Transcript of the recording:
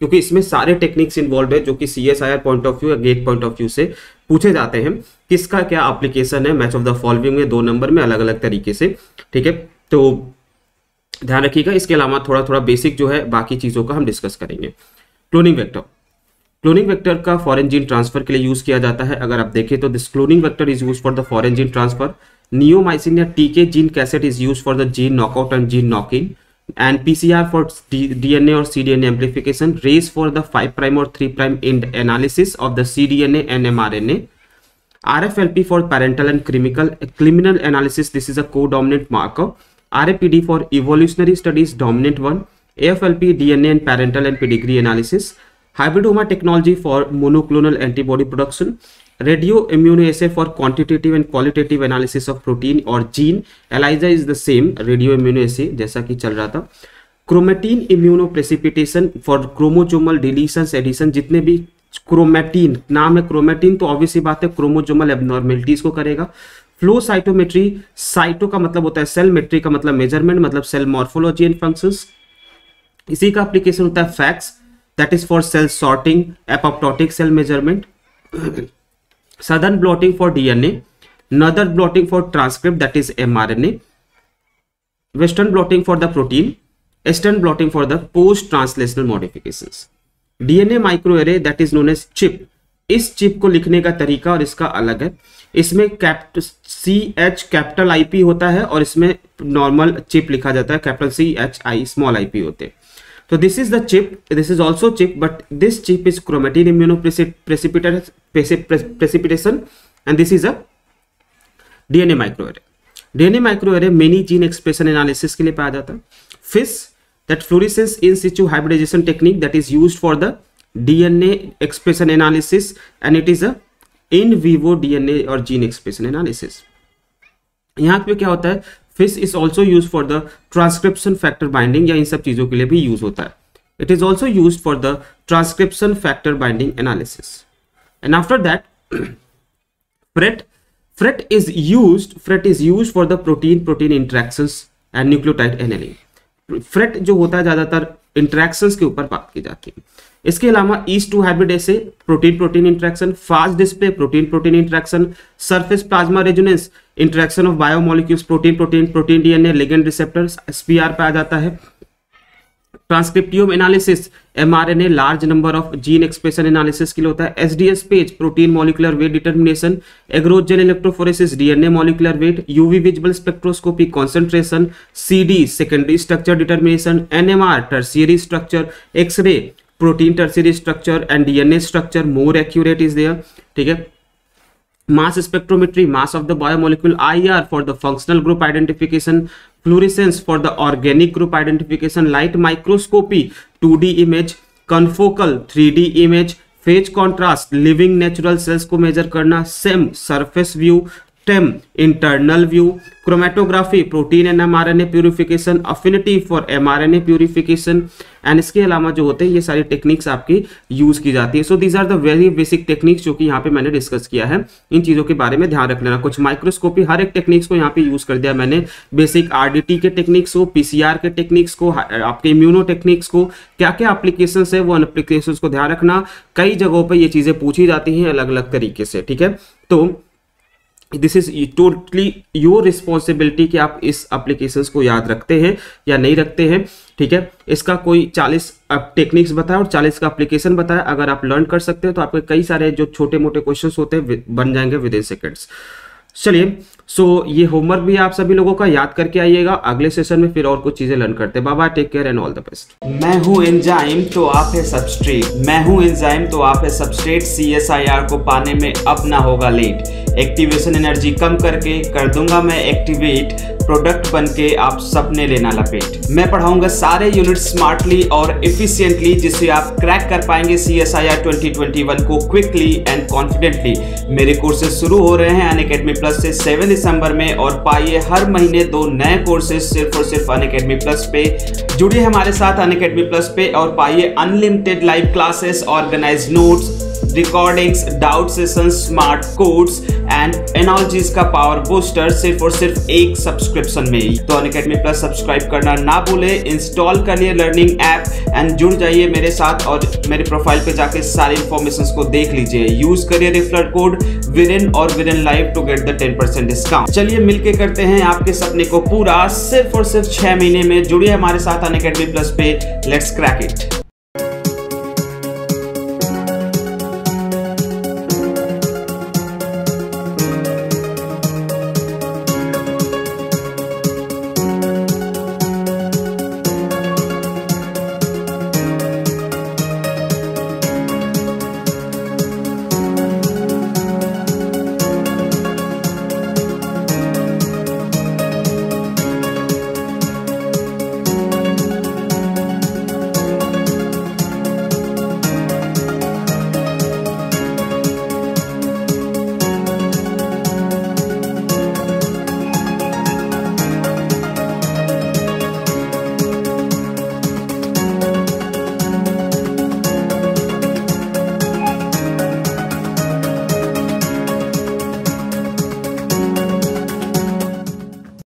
क्योंकि इसमें सारे टेक्निक्स इन्वॉल्व है जो कि C S I R point of view या गेट पॉइंट ऑफ़ व्यू से पूछे जाते हैं। किसका क्या एप्लीकेशन है? मैच ऑफ़ द फॉलोइंग में दो नंबर में अलग अलग तरीके से, ठीक है? तो ध्यान रखिएगा इसके अलावा थोड़ा थोड़ा बेसिक जो है बाकी चीज़ों का हम डिस्कस करेंगे। क्लोनिंग वेक्टर क्लोनिंग वेक्टर का फॉरेन जीन ट्रांसफ़र के लिए यूज़ किया जाता है। अगर आप देखें तो this cloning vector is use for the foreign gene transfer neomycin या TK gene cassette is use for the gene knockout and gene knock in and PCR for DNA or cDNA amplification, race for the 5 prime or 3 prime in analysis of the cDNA and mRNA, RFLP for parental and criminal, criminal analysis, this is a co-dominant marker, RAPD for evolutionary studies, dominant one, AFLP, DNA and parental and pedigree analysis, hybridoma technology for monoclonal antibody production, radio immunoassay for quantitative and qualitative analysis of protein और gene ELISA is the same radio immunoassay जैसा कि चल रहा था। Chromatin immunoprecipitation for chromosomal deletion addition जितने भी chromatin नाम है क्रोमेटीन तो ऑब्वियसली बात है क्रोमोजोमल एबनॉर्मेलिटीज को करेगा। फ्लो साइटोमेट्री, साइटो का मतलब होता है सेल मेट्री का मतलब मेज़रमेंट मतलब सेल मॉर्फोलॉजी एंड फ़ंक्शंस इसी का एप्लीकेशन होता है FACS that is for cell sorting apoptotic cell measurement Southern blotting for DNA northern blotting for transcript that is M R N A western blotting for the protein eastern blotting for the post translational modification DNA microarray that is known as chip इस chip को लिखने का तरीका और इसका अलग है। इसमें capital C H capital IP होता है और इसमें नॉर्मल चिप लिखा जाता है, capital C H I small IP होते तो this is the chip this is also chip but this chip is chromatin immunoprecipitation and this is a DNA microarray DNA microarray many gene expression analysis के लिए पाया जाता है। FISH that fluorescence in situ hybridization technique that is use for the DNA expression analysis, and it is a in vivo DNA और gene expression analysis. यहाँ पे क्या होता है? FISH is also use for the transcription factor binding या इन सब चीज़ों के लिए भी यूज़ होता है। It is also use for the transcription factor binding analysis and after that FRET FRET is use FRET is use for the protein protein interaction and nucleotide annealing FRET जो होता है ज़्यादातर इंट्रैक्शन के ऊपर बात की जाती है। इसके अलावा ईस्ट टू हाइब्रिड ऐसे protein protein interaction phage display protein protein interaction surface plasma resonance interaction of biomolecules protein protein protein DNA ligand receptor SPR पाया जाता है। Transcriptome analysis mRNA large number of gene expression analysis के लिए होता है। SDS PAGE protein molecular weight determination agarose electrophoresis DNA molecular weight UV visible spectroscopy concentration CD secondary structure determination NMR tertiary structure X-ray protein tertiary structure and DNA structure more accurate is there ठीक है? Mass spectrometry mass of the biomolecule IR for the functional group identification fluorescence for the organic group identification light microscopy two D image confocal three D image phase contrast living natural cells को measure करना SEM surface view TEM, internal view, chromatography, protein and mRNA purification affinity for mRNA purification and इसके अलावा जो होते हैं, ये सारी techniques आपकी यूज़ की जाती है। So these are the very basic techniques जो कि यहाँ पे मैंने डिस्कस किया है। इन चीज़ों के बारे में ध्यान रख लेना कुछ माइक्रोस्कोपी हर एक टेक्निक्स को यहाँ पे यूज़ कर दिया मैंने। बेसिक आरडीटी के टेक्निक्स को पीसीआर के टेक्निक्स को आपके इम्यूनो टेक्निक्स को क्या क्या एप्लीकेशन है, वो एप्लीकेशन को ध्यान रखना। कई जगहों पर ये चीज़ें पूछी जाती हैं अलग अलग तरीके से, ठीक है? तो this is totally your responsibility कि आप इस अप्लीकेशन को याद रखते हैं या नहीं रखते हैं, ठीक है? इसका कोई 40 टेक्निक्स बताया और 40 का एप्लीकेशन बताया अगर आप लर्न कर सकते हैं तो आपके कई सारे जो छोटे मोटे क्वेश्चंस होते हैं बन जाएँगे विद इन सेकेंड्स चलिए सो so, ये होमवर्क भी आप सभी लोगों का याद करके आइएगा। अगले सेशन में फिर और कुछ चीज़ें लर्न करते हैं। बाबा take care and all the best मैं हूँ एंजाइम तो आप है सबस्ट्रेट मैं हूँ एंजाइम तो आप है सबस्ट्रेट सीएसआईआर को पाने में अब ना होगा लेट एक्टिवेशन एनर्जी कम करके कर दूँगा मैं एक्टिवेट प्रोडक्ट बन के आप सपने लेना लपेट। मैं पढ़ाऊँगा सारे यूनिट स्मार्टली और इफिशियंटली जिससे आप क्रैक कर पाएँगे C S I R twenty twenty one को क्विकली एंड कॉन्फिडेंटली मेरे कोर्सेज शुरू हो रहे हैं अन अकेडमी प्लस से सेवन दिसंबर में और पाइए हर महीने दो नए कोर्सेज सिर्फ़ और सिर्फ़ अन अकेडमी प्लस पे। जुड़िए हमारे साथ अन अकेडमी प्लस पे और पाइए unlimited live classes organise notes recordings doubt session smart codes and analogies का पावर बूस्टर सिर्फ़ और सिर्फ़ एक सब्सक्रिप्शन में तो अन अकेडमी प्लस सब्सक्राइब करना ना भूले इंस्टॉल करिए लर्निंग ऐप एंड जुड़ जाइए मेरे साथ और मेरे प्रोफ़ाइल पे जाके सारी इन्फॉर्मेशन को देख लीजिए। यूज़ करिए रिफर कोड विद इन और विद इन live to get the ten percent discount चलिए मिलके करते हैं आपके सपने को पूरा। सिर्फ़ और सिर्फ़ छह महीने में जुड़िए हमारे साथ अन प्लस पे। Let's crack it